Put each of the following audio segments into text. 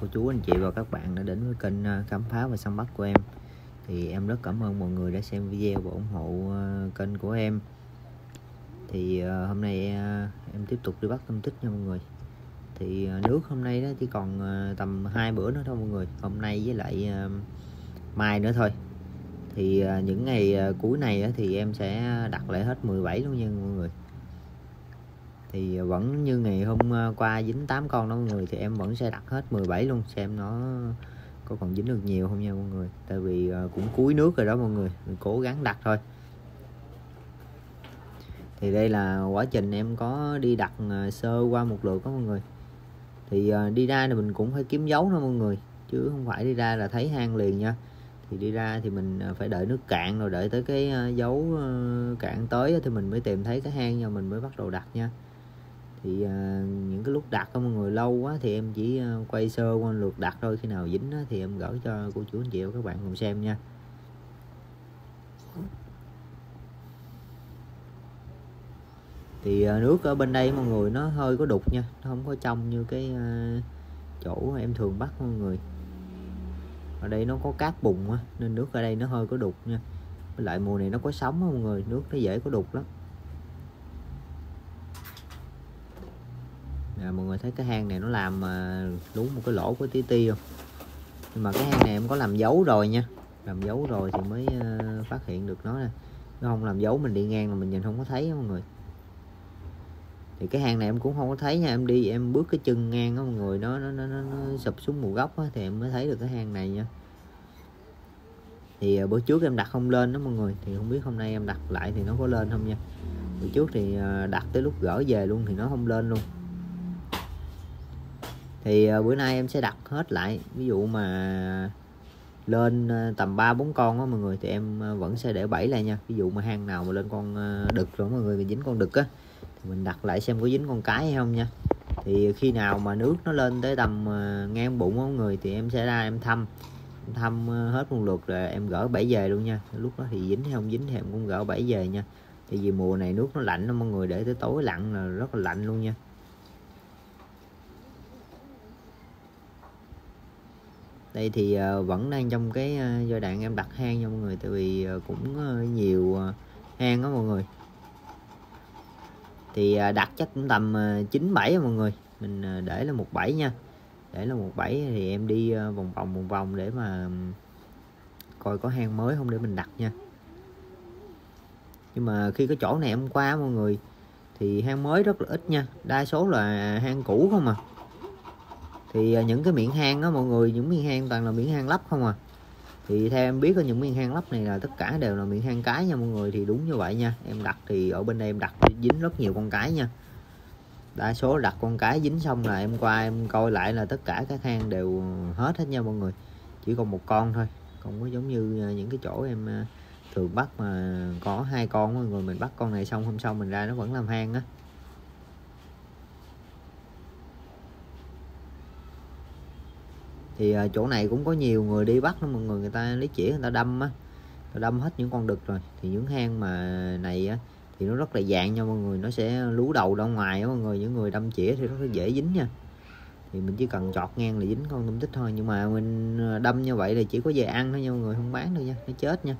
cô chú, anh chị và các bạn đã đến với kênh à, khám phá và săn bắt của em. Thì em rất cảm ơn mọi người đã xem video và ủng hộ à, kênh của em. Thì à, hôm nay em tiếp tục đi bắt tôm tích nha mọi người. Thì nước hôm nay đó chỉ còn tầm hai bữa nữa thôi mọi người. Hôm nay với lại mai nữa thôi. Thì những ngày cuối này thì em sẽ đặt lại hết 17 luôn nha mọi người thì vẫn như ngày hôm ờ, qua dính 8 con đó mọi người, thì em vẫn sẽ đặt hết 17 luôn, xem nó có còn dính được nhiều không nha mọi người. Tại vì ờ, cũng cuối nước rồi đó mọi người, mình cố gắng đặt thôi. Thì đây là quá trình em có đi đặt ờ, sơ qua một lượt đó mọi người. Thì đi ra thì mình cũng phải kiếm dấu đó mọi người, chứ không phải đi ra là thấy hang liền nha. Thì đi ra thì mình phải đợi nước cạn rồi đợi tới cái dấu cạn tới thì mình mới tìm thấy cái hang nha, mình mới bắt đầu đặt nha thì à, những cái lúc đặt á mọi người lâu quá thì em chỉ à, quay sơ qua lượt đặt thôi. Khi nào dính á, thì em gửi cho cô chú anh chị và các bạn cùng xem nha. Thì à, nước ở bên đây mọi người nó hơi có đục nha nó không có trong như cái à, chỗ em thường bắt mọi người. Ở đây nó có cát bùn á nên nước ở đây nó hơi có đục nha. Với lại mùa này nó có sóng á mọi người nước nó dễ có đục lắm. À, mọi người thấy cái hang này nó làm à, đúng một cái lỗ của tí ti không? Nhưng mà cái hang này em có làm dấu rồi nha. Làm dấu rồi thì mới à, phát hiện được nó nè. Nó không làm dấu mình đi ngang là mình nhìn không có thấy mọi người. Thì cái hang này em cũng không có thấy nha. Em đi em bước cái chân ngang á mọi người nó nó nó, nó, nó sụp xuống một góc á, thì em mới thấy được cái hang này nha. Thì à, bữa trước em đặt không lên đó mọi người thì không biết hôm nay em đặt lại thì nó có lên không nha. Bữa trước thì à, đặt tới lúc gỡ về luôn thì nó không lên luôn thì uh, bữa nay em sẽ đặt hết lại ví dụ mà lên ờ, tầm 3 4 con á mọi người thì em ờ, vẫn sẽ để bảy lại nha. Ví dụ mà hang nào mà lên con đực rồi mọi người mình dính con đực á thì mình đặt lại xem có dính con cái hay không nha. Thì khi nào mà nước nó lên tới tầm ngang bụng á mọi người thì em sẽ ra em thăm. Em thăm hết một lượt rồi em gỡ bảy về luôn nha. Lúc đó thì dính hay không dính thì em cũng gỡ bảy về nha. Thì vì mùa này nước nó lạnh đó mọi người để tới tối lặn là rất là lạnh luôn nha. Đây thì ờ, vẫn đang trong cái ờ, giai đoạn em đặt hang nha mọi người, tại vì ờ, cũng nhiều hang đó mọi người. Thì đặt chắc cũng tầm 97 mọi người. Mình để là một bảy nha. Để là một bảy thì em đi vòng vòng vòng vòng để mà coi có hang mới không để mình đặt nha. Nhưng mà khi cái chỗ này em qua mọi người, thì hang mới rất là ít nha. Đa số là hang cũ không à thì à, những cái miệng hang đó mọi người, những miệng hang toàn là miệng hang lắp không à. Thì theo em biết có những miệng hang lắp này là tất cả đều là miệng hang cái nha mọi người, thì đúng như vậy nha. Em đặt thì ở bên đây em đặt dính rất nhiều con cái nha. Đa số đặt con cái dính xong là em qua em coi lại là tất cả các hang đều hết hết nha mọi người. Chỉ còn một con thôi, không có giống như à, những cái chỗ em à, thường bắt mà có hai con mọi người, mình bắt con này xong hôm sau mình ra nó vẫn làm hang á. Thì ờ, chỗ này cũng có nhiều người đi bắt đó mọi người người ta lấy chỉ người ta đâm á. Ta đâm hết những con đực rồi. Thì những hang mà này á, thì nó rất là dạng nha mọi người. Nó sẽ lú đầu ra ngoài á mọi người. Những người đâm chĩa thì rất là dễ dính nha. Thì mình chỉ cần chọt ngang là dính con tôm tích thôi. Nhưng mà mình ờ, đâm như vậy là chỉ có về ăn thôi nha mọi người. Không bán được nha. Nó chết nha.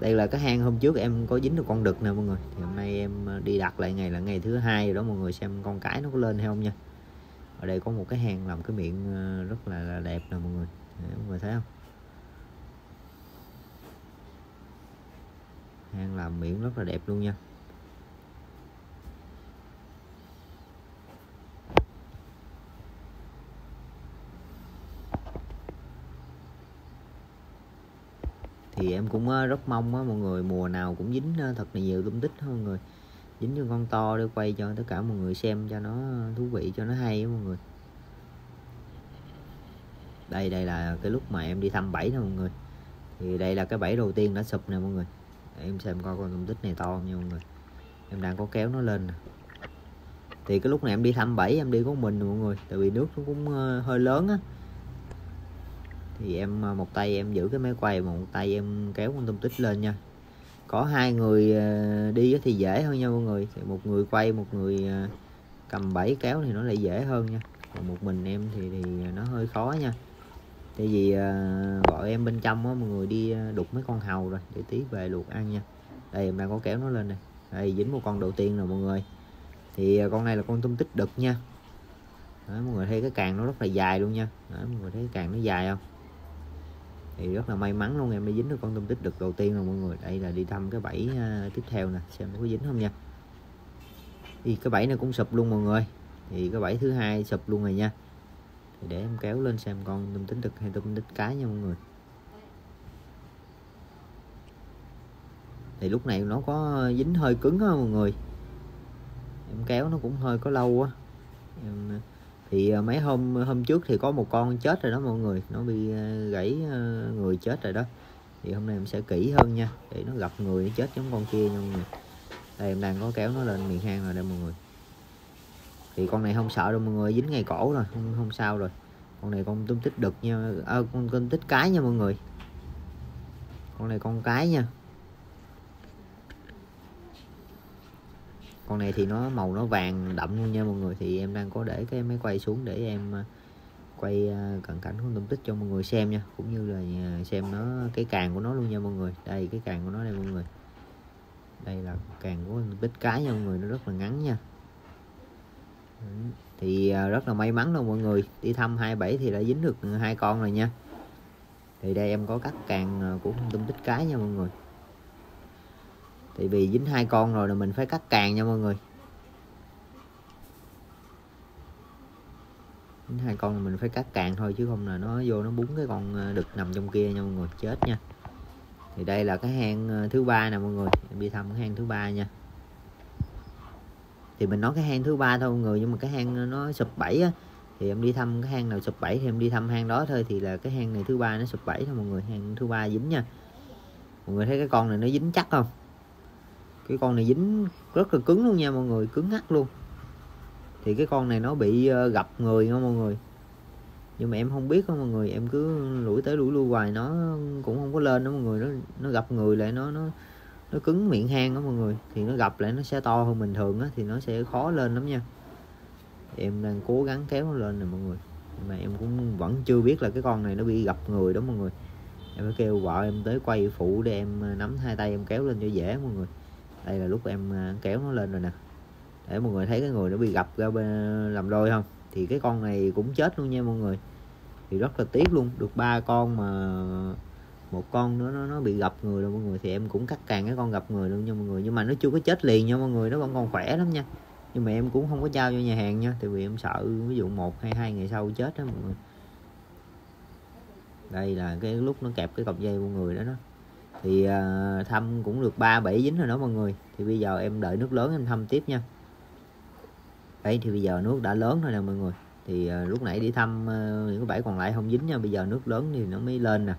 Đây là cái hang hôm trước em có dính được con đực nè mọi người. Thì hôm nay em ờ, đi đặt lại ngày là ngày thứ hai rồi đó mọi người. Xem con cái nó có lên hay không nha ở đây có một cái hang làm cái miệng ờ, rất là, là đẹp nè mọi người. Đấy, mọi người thấy không? Hang làm miệng rất là đẹp luôn nha. Thì em cũng ờ, rất mong á mọi người mùa nào cũng dính ờ, thật là nhiều tung tích mọi người dính cho con to để quay cho tất cả mọi người xem cho nó thú vị, cho nó hay mọi người. Đây đây là cái lúc mà em đi thăm bẫy nè mọi người. Thì đây là cái bẫy đầu tiên đã sụp nè mọi người. Để em xem coi con tôm tích này to không nha mọi người. Em đang có kéo nó lên nè. Thì cái lúc này em đi thăm bẫy, em đi có mình nè mọi người. Tại vì nước nó cũng ờ, hơi lớn á. Thì em ờ, một tay em giữ cái máy quay một tay em kéo con tôm tích lên nha có hai người ờ, đi thì dễ hơn nha mọi người. Thì một người quay một người ờ, cầm bẫy kéo thì nó lại dễ hơn nha. Còn một mình em thì thì nó hơi khó nha. Tại vì ờ, gọi em bên trong á mọi người đi đục mấy con hầu rồi để tí về luộc ăn nha. Đây em đang có kéo nó lên này đây dính một con đầu tiên rồi mọi người. Thì con này là con tôm tích đực nha. Đấy, mọi người thấy cái càng nó rất là dài luôn nha. Đấy, mọi người thấy cái càng nó dài không? Thì rất là may mắn luôn, em mới dính được con tôm tích đực đầu tiên rồi mọi người. Đây là đi thăm cái bẫy à, tiếp theo nè, xem có dính không nha. Thì cái bẫy này cũng sụp luôn mọi người. Thì cái bẫy thứ hai sụp luôn rồi nha. Thì để em kéo lên xem con tôm tích đực hay tôm tích cái nha mọi người. Thì lúc này nó có dính hơi cứng á mọi người. Em kéo nó cũng hơi có lâu á. Em thì ờ, mấy hôm hôm trước thì có một con chết rồi đó mọi người. Nó bị ờ, gãy ờ, người chết rồi đó. Thì hôm nay em sẽ kỹ hơn nha để nó gặp người nó chết giống con kia nha mọi người. Đây em đang có kéo nó lên miệng hang rồi đây mọi người. Thì con này không sợ đâu mọi người dính ngay cổ rồi không không sao rồi. Con này con tôm tích đực nha à, con tôm tích cái nha mọi người. Con này con cái nha. Con này thì nó màu nó vàng đậm luôn nha mọi người. Thì em đang có để cái máy quay xuống để em à, quay à, cận cảnh con tôm tích cho mọi người xem nha. Cũng như là à, xem nó, cái càng của nó luôn nha mọi người. Đây, cái càng của nó đây mọi người. Đây là càng của tôm tích cái nha mọi người, nó rất là ngắn nha. Thì rất là may mắn luôn mọi người. Đi thăm 27 thì đã dính được hai con rồi nha. Thì đây em có cắt càng của tôm tích cái nha mọi người tại vì dính hai con rồi là mình phải cắt càng nha mọi người. Dính hai con là mình phải cắt càng thôi chứ không là nó vô nó búng cái con ờ, đực nằm trong kia nha mọi người. Chết nha. Thì đây là cái hang ờ, thứ ba nè mọi người. Em đi thăm cái hang thứ ba nha. Thì mình nói cái hang thứ ba thôi mọi người, nhưng mà cái hang nó sụp bảy á, thì em đi thăm cái hang nào sụp bảy thì em đi thăm hang đó thôi. Thì là cái hang này thứ ba nó sụp bảy thôi mọi người. Hang thứ ba dính nha. Mọi người thấy cái con này nó dính chắc không? Cái con này dính rất là cứng luôn nha mọi người, cứng ngắt luôn. Thì cái con này nó bị ờ, gập gặp người nha mọi người. Nhưng mà em không biết không mọi người, em cứ lủi tới lủi lui hoài, nó cũng không có lên đó mọi người. Nó nó gặp người lại, nó nó nó cứng miệng hang đó mọi người. Thì nó gặp lại, nó sẽ to hơn bình thường á, thì nó sẽ khó lên lắm nha. Em đang cố gắng kéo nó lên nè mọi người. Mà em cũng vẫn chưa biết là cái con này nó bị gặp người đó mọi người. Em phải kêu vợ em tới quay phụ để em ờ, nắm hai tay em kéo lên cho dễ mọi người đây là lúc em à, kéo nó lên rồi nè. Để mọi người thấy cái người nó bị gập ra bên, làm đôi không? Thì cái con này cũng chết luôn nha mọi người. Thì rất là tiếc luôn, được ba con mà một con nữa nó nó bị gập người rồi mọi người, thì em cũng cắt càng cái con gập người luôn nha mọi người. Nhưng mà nó chưa có chết liền nha mọi người, nó vẫn còn khỏe lắm nha. Nhưng mà em cũng không có trao cho nhà hàng nha, tại vì em sợ ví dụ một hay hai ngày sau chết đó mọi người. Đây là cái lúc nó kẹp cái cọc dây mọi người đó đó thì uh, thăm cũng được ba bảy dính rồi đó mọi người. Thì bây giờ em đợi nước lớn em thăm tiếp nha. Đấy thì bây giờ nước đã lớn rồi nè mọi người. Thì uh, lúc nãy đi thăm uh, những cái bãi còn lại không dính nha. Bây giờ nước lớn thì nó mới lên nè.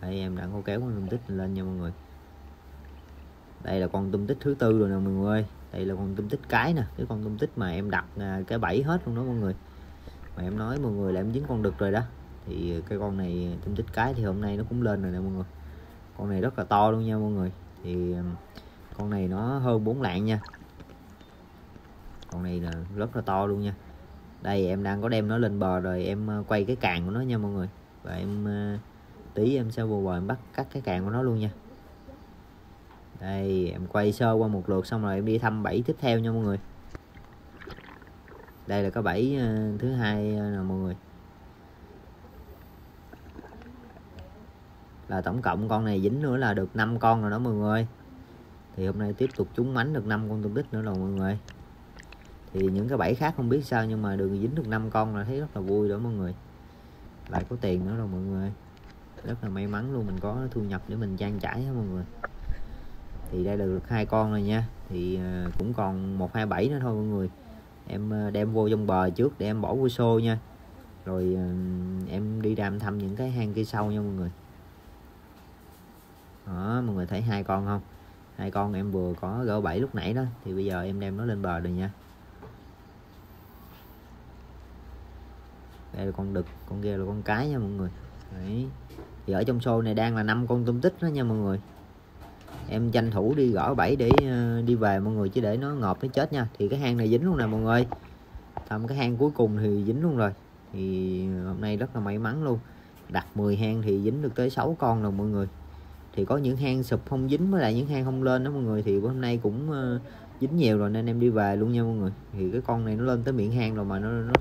Đây em đã có kéo con tung tích lên nha mọi người. Đây là con tung tích thứ tư rồi nè mọi người đây là con tung tích cái nè. Cái con tung tích mà em đặt uh, cái bẫy hết luôn đó mọi người. Mà em nói mọi người là em dính con đực rồi đó. Thì cái con này tung tích cái thì hôm nay nó cũng lên rồi nè mọi người con này rất là to luôn nha mọi người. Thì con này nó hơn 4 lạng nha. Con này là rất là to luôn nha. Đây, em đang có đem nó lên bờ rồi em quay cái càng của nó nha mọi người. Và em tí em sẽ vô bờ em bắt cắt cái càng của nó luôn nha. Đây, em quay sơ qua một lượt xong rồi em đi thăm bẫy tiếp theo nha mọi người. Đây là cái bẫy thứ hai nè mọi người. Là tổng cộng con này dính nữa là được 5 con rồi đó mọi người. Thì hôm nay tiếp tục trúng mánh được 5 con tôm tích nữa rồi mọi người. Thì những cái bẫy khác không biết sao nhưng mà được dính được 5 con là thấy rất là vui đó mọi người. Lại có tiền nữa rồi mọi người. Rất là may mắn luôn, mình có thu nhập để mình trang trải đó mọi người. Thì đây được hai con rồi nha. Thì à, cũng còn một, hai, bảy nữa thôi mọi người. Em à, đem vô trong bờ trước để em bỏ vô xô nha. Rồi à, em đi đam thăm những cái hang kia sau nha mọi người đó, mọi người thấy hai con không? Hai con em vừa có gỡ bảy lúc nãy đó, thì bây giờ em đem nó lên bờ rồi nha. Đây là con đực, con kia là con cái nha mọi người. Đấy. thì ở trong xô này đang là năm con tôm tích đó nha mọi người. Em tranh thủ đi gõ bảy để ờ, đi về mọi người chứ để nó ngọt nó chết nha. Thì cái hang này dính luôn nè mọi người. Xong cái hang cuối cùng thì dính luôn rồi. Thì hôm nay rất là may mắn luôn. Đặt 10 hang thì dính được tới 6 con rồi mọi người thì có những hang sụp không dính với lại những hang không lên đó mọi người. Thì hôm nay cũng uh, dính nhiều rồi nên em đi về luôn nha mọi người. Thì cái con này nó lên tới miệng hang rồi mà nó nó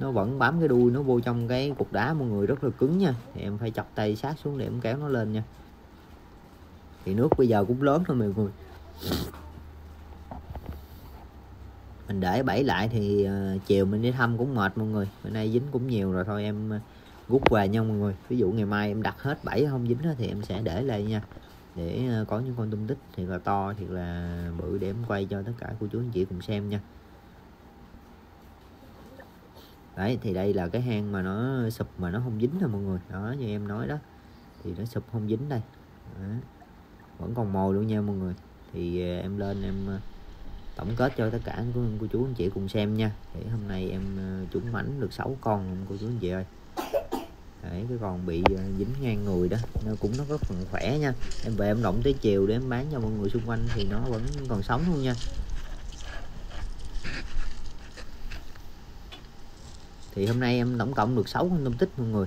nó vẫn bám cái đuôi nó vô trong cái cục đá mọi người. Rất là cứng nha. Thì em phải chọc tay sát xuống để em kéo nó lên nha. Thì nước bây giờ cũng lớn thôi mọi người. Mình để bẫy lại thì uh, chiều mình đi thăm cũng mệt mọi người. Bữa nay dính cũng nhiều rồi thôi em uh, rút về nha mọi người. Ví dụ ngày mai em đặt hết bảy không dính đó, thì em sẽ để lại nha. Để ờ, có những con tung tích thì là to thì là bự để em quay cho tất cả cô chú anh chị cùng xem nha. Đấy thì đây là cái hang mà nó sụp mà nó không dính thôi mọi người. Đó như em nói đó. Thì nó sụp không dính đây. Đó. vẫn còn mồi luôn nha mọi người. Thì ờ, em lên em ờ, tổng kết cho tất cả cô, cô chú anh chị cùng xem nha. Để hôm nay em trúng mảnh được 6 con cô chú anh chị ơi. Đấy, cái còn bị ờ, dính ngang người đó nó cũng nó rất phần khỏe nha. Em về em động tới chiều để em bán cho mọi người xung quanh thì nó vẫn còn sống luôn nha. Thì hôm nay em tổng cộng được 6 con tôm tích mọi người.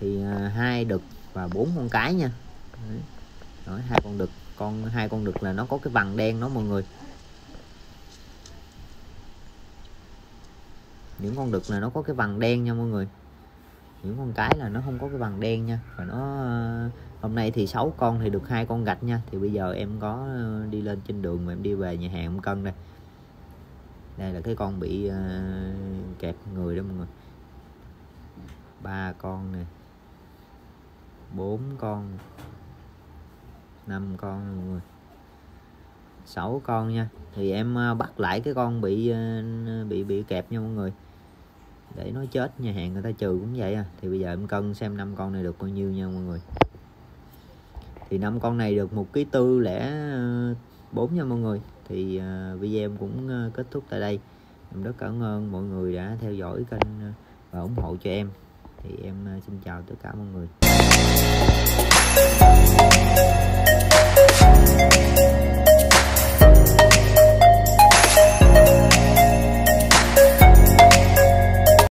Thì ờ, hai đực và bốn con cái nha. Đấy. Hai con đực con hai con đực là nó có cái vằn đen đó mọi người. Những con đực là nó có cái vằn đen nha mọi người những con cái là nó không có cái vằn đen nha. Và nó ờ, hôm nay thì 6 con thì được hai con gạch nha. Thì bây giờ em có ờ, đi lên trên đường mà em đi về nhà hàng em cân đây. Đây là cái con bị ờ, uh, kẹp người đó mọi người. Ba con nè bốn con năm con mọi người. Sáu con nha. Thì em bắt lại cái con bị bị bị kẹp nha mọi người để nó chết nhà hàng người ta trừ cũng vậy à. Thì bây giờ em cân xem năm con này được bao nhiêu nha mọi người. Thì năm con này được một ký tư lẻ ờ, bốn nha mọi người. Thì ờ, video em cũng ờ, kết thúc tại đây. Em rất cảm ơn mọi người đã theo dõi kênh ờ, và ủng hộ cho em. Thì em xin chào tất cả mọi người.